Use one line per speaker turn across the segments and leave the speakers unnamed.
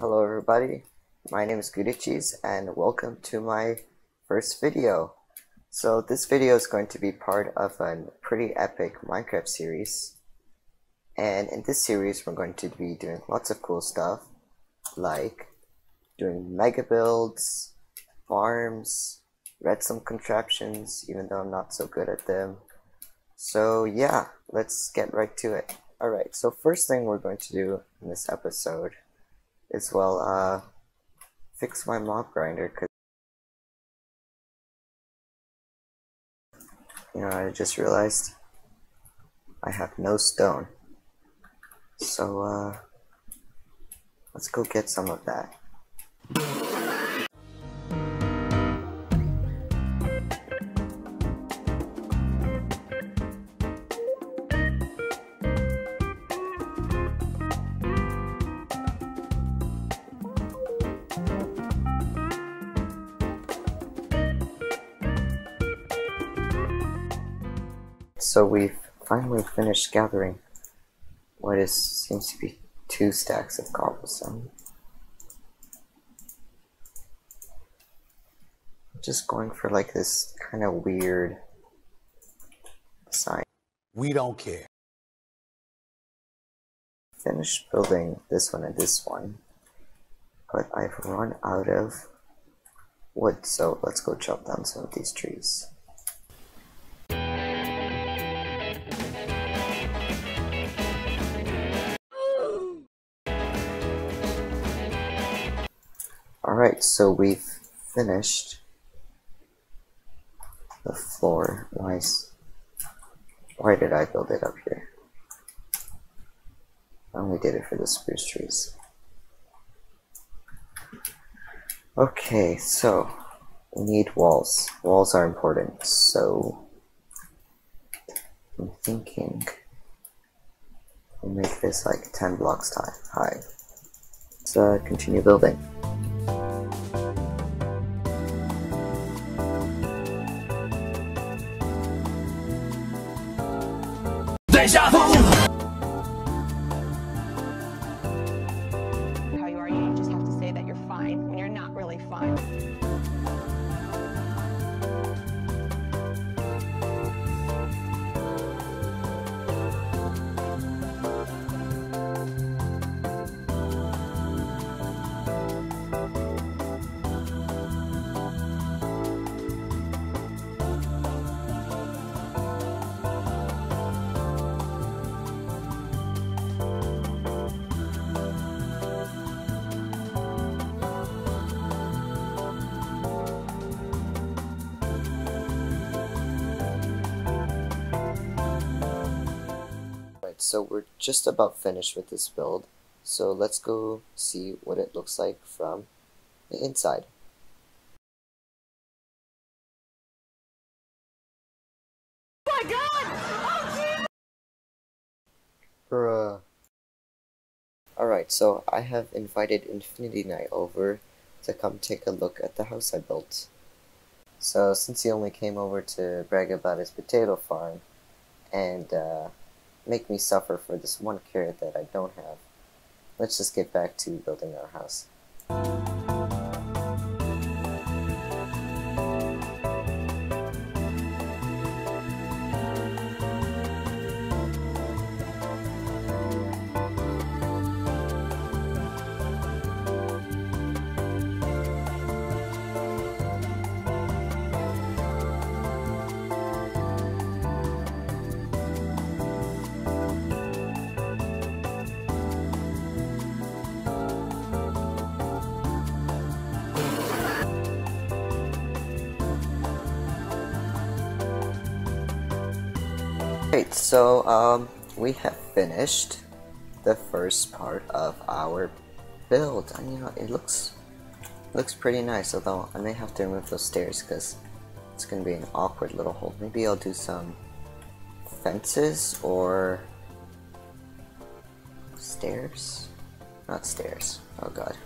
Hello everybody, my name is Gudichis and welcome to my first video. So this video is going to be part of a pretty epic Minecraft series. And in this series we're going to be doing lots of cool stuff like doing mega builds, farms, redstone contraptions, even though I'm not so good at them. So yeah, let's get right to it. Alright, so first thing we're going to do in this episode is well uh fix my mob grinder because you know I just realized I have no stone. So uh let's go get some of that So we've finally finished gathering what is seems to be two stacks of cobblestone. I'm Just going for like this kind of weird sign.
We don't care.
Finished building this one and this one, but I've run out of wood, so let's go chop down some of these trees. Alright, so we've finished the floor. Why, is, why did I build it up here? I only did it for the spruce trees. Okay, so we need walls. Walls are important, so I'm thinking we'll make this like 10 blocks high. Let's uh, continue building.
How you
so we're just about finished with this build. So let's go see what it looks like from the inside.
Oh my god! Oh,
Bruh. Alright, so I have invited Infinity Knight over to come take a look at the house I built. So since he only came over to brag about his potato farm and uh, make me suffer for this one carrot that I don't have, let's just get back to building our house. Great, so um, we have finished the first part of our build. And you know, it looks looks pretty nice, although I may have to remove those stairs because it's gonna be an awkward little hole. Maybe I'll do some fences or stairs? Not stairs. Oh god.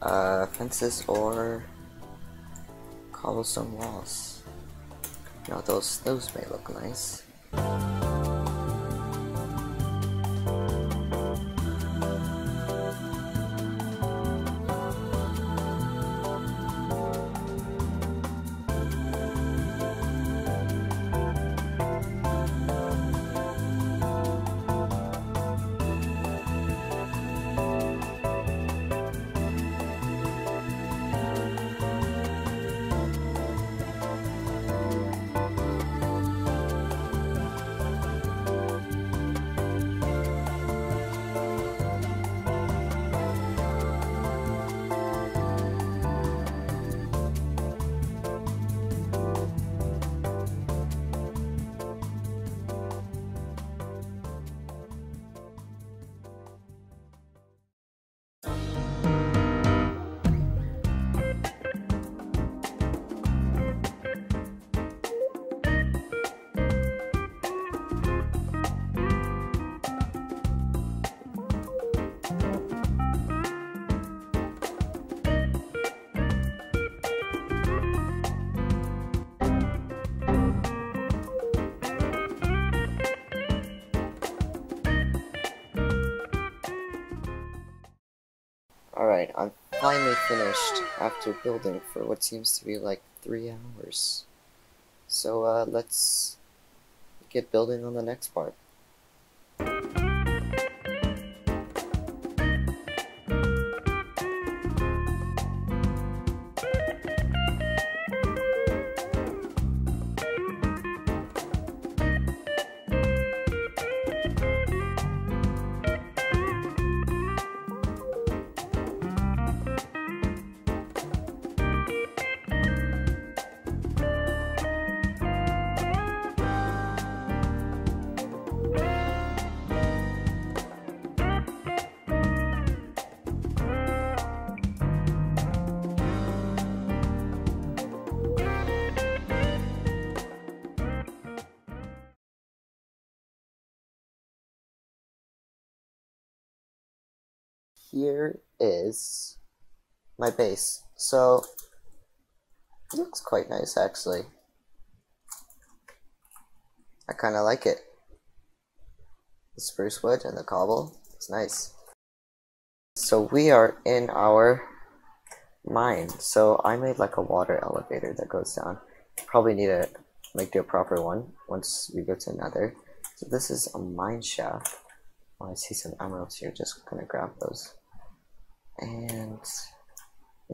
Uh, fences or cobblestone walls. Now those those may look nice. Alright, I'm finally finished after building for what seems to be like three hours. So uh, let's get building on the next part. Here is my base. So, it looks quite nice actually. I kind of like it. The spruce wood and the cobble, it's nice. So we are in our mine. So I made like a water elevator that goes down. Probably need to like do a proper one once we go to another. So this is a mine shaft. Oh, I see some emeralds here, just gonna grab those and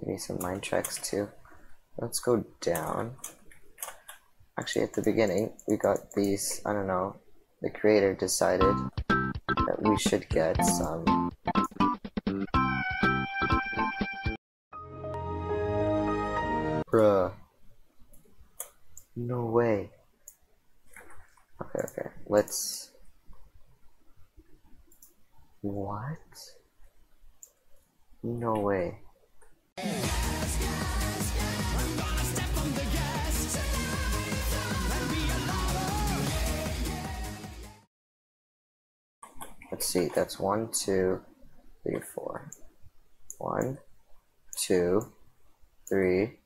maybe some mine tracks too. Let's go down. Actually, at the beginning, we got these, I don't know, the creator decided that we should get some Bruh. No way. Okay, okay. Let's... What? No way. Let's see, that's one, two, three, four. One, two, three,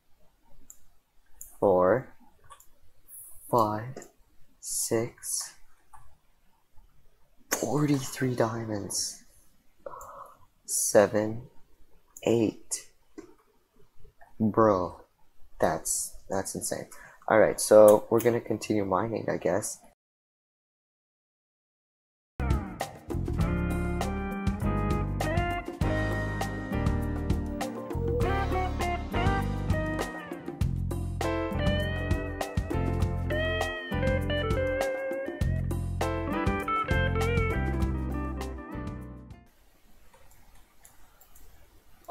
four, five, six, 43 diamonds, seven, eight. Bro, that's that's insane. All right, so we're gonna continue mining, I guess.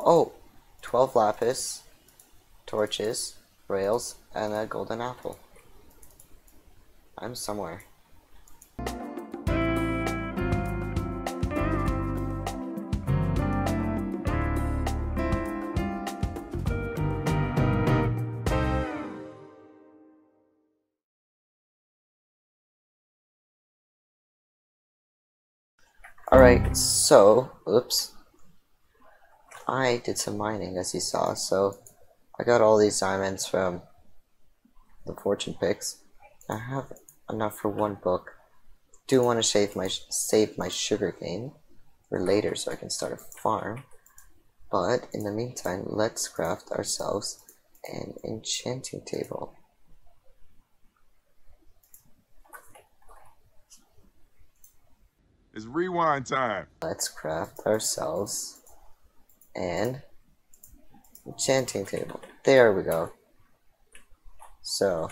Oh, 12 lapis, torches, rails, and a golden apple. I'm somewhere. Alright, so, oops, I did some mining as you saw, so I got all these diamonds from the fortune picks. I have enough for one book. Do want to save my save my sugar cane for later so I can start a farm. But in the meantime, let's craft ourselves an enchanting table.
It's rewind time.
Let's craft ourselves and enchanting table. There we go. So,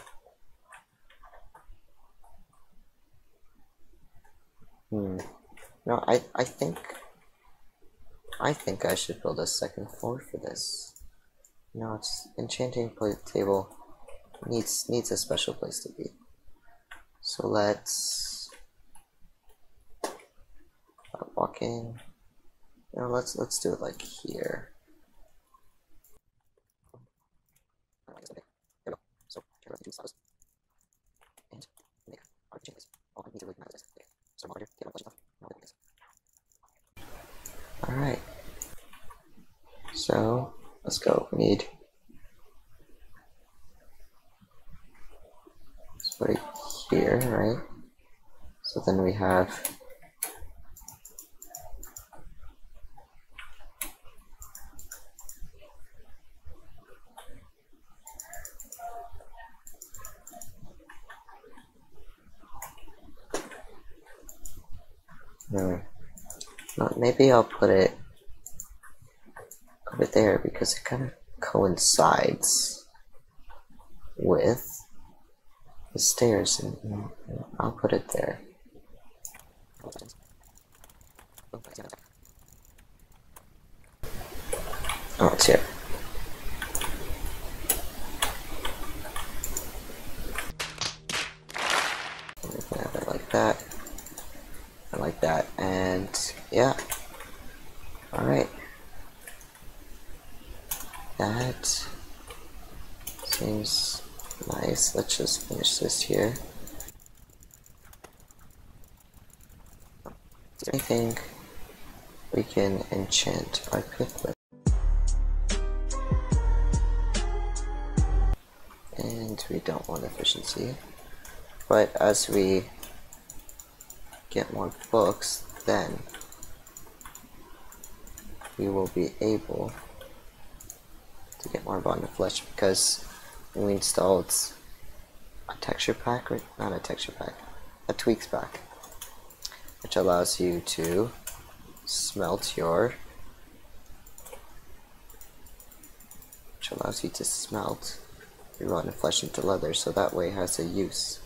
hmm. No, I I think I think I should build a second floor for this. No, it's enchanting table needs needs a special place to be. So let's uh, walk in. Now let's let's do it like here. So. And make our I need to this. Get my stuff. This. Alright. So let's go. We need it here, right? So then we have Hmm. No, maybe I'll put it over there because it kind of coincides with the stairs and I'll put it there. Oh, it's here. it like that. I like that. And yeah. Alright. That seems nice. Let's just finish this here. there anything we can enchant our with? And we don't want efficiency. But as we get more books, then we will be able to get more bond of flesh because we installed a texture pack, or not a texture pack, a tweaks pack, which allows you to smelt your, which allows you to smelt your rotten flesh into leather, so that way it has a use.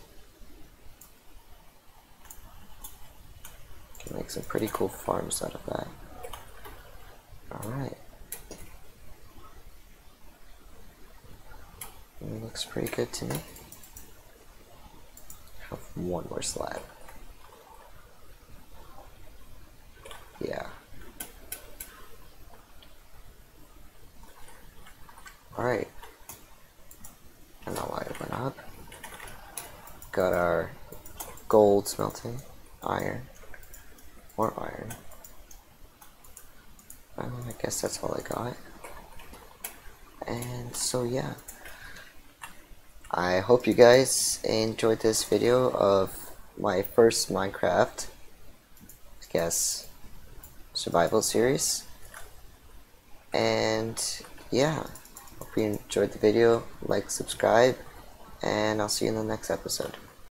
Can make some pretty cool farms out of that. Alright. looks pretty good to me. One more slab. Yeah. Alright. I don't know why it went up. Got our gold smelting, iron, more iron. Um, I guess that's all I got. And so yeah. I hope you guys enjoyed this video of my first Minecraft, I guess, survival series. And yeah, hope you enjoyed the video, like, subscribe, and I'll see you in the next episode.